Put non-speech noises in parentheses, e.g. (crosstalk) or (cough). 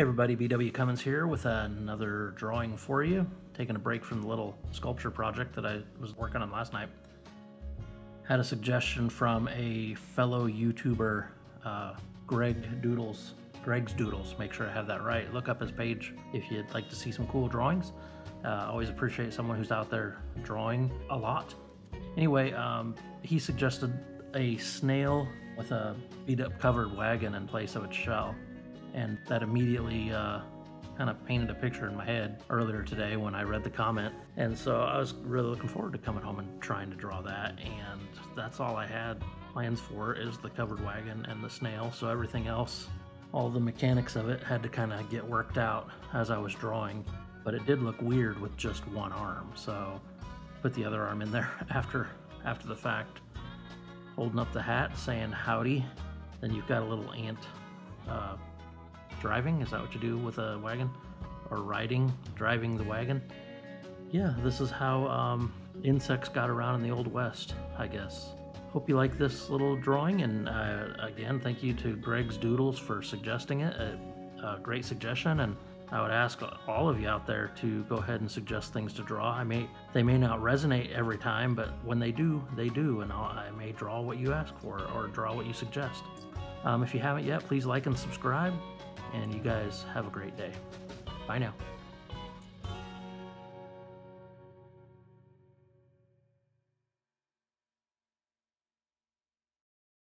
Everybody, BW Cummins here with another drawing for you. Taking a break from the little sculpture project that I was working on last night. Had a suggestion from a fellow YouTuber, uh, Greg Doodles. Greg's Doodles, make sure I have that right. Look up his page if you'd like to see some cool drawings. Uh, always appreciate someone who's out there drawing a lot. Anyway, um, he suggested a snail with a beat up covered wagon in place of its shell and that immediately uh, kind of painted a picture in my head earlier today when I read the comment. And so I was really looking forward to coming home and trying to draw that. And that's all I had plans for is the covered wagon and the snail. So everything else, all the mechanics of it had to kind of get worked out as I was drawing. But it did look weird with just one arm. So put the other arm in there (laughs) after after the fact, holding up the hat saying howdy. Then you've got a little ant uh, driving? Is that what you do with a wagon? Or riding, driving the wagon? Yeah, this is how um, insects got around in the Old West, I guess. Hope you like this little drawing, and uh, again, thank you to Greg's Doodles for suggesting it. A, a great suggestion, and I would ask all of you out there to go ahead and suggest things to draw. I may they may not resonate every time, but when they do, they do, and I'll, i may draw what you ask for or draw what you suggest. Um, if you haven't yet, please like and subscribe and you guys have a great day. Bye now.